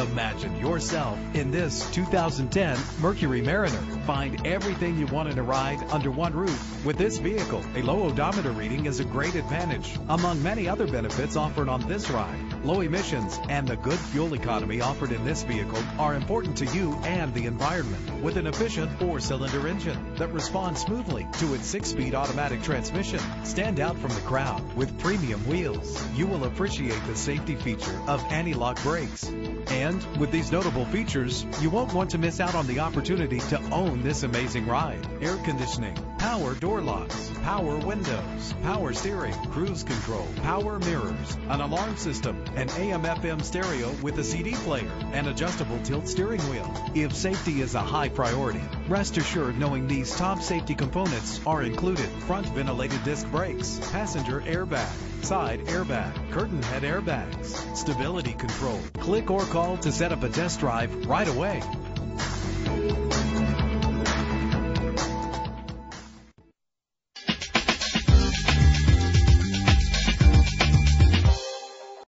Imagine yourself in this 2010 Mercury Mariner. Find everything you want in a ride under one roof. With this vehicle, a low odometer reading is a great advantage. Among many other benefits offered on this ride, low emissions and the good fuel economy offered in this vehicle are important to you and the environment. With an efficient four-cylinder engine that responds smoothly to its six-speed automatic transmission, stand out from the crowd with premium wheels. You will appreciate the safety feature of anti-lock brakes. And with these notable features, you won't want to miss out on the opportunity to own this amazing ride. Air conditioning, power door locks, power windows, power steering, cruise control, power mirrors, an alarm system, an AM FM stereo with a CD player, and adjustable tilt steering wheel. If safety is a high priority, rest assured knowing these top safety components are included. Front ventilated disc brakes, passenger airbag, side airbag, curtain head airbags, stability control. Click or call to set up a test drive right away.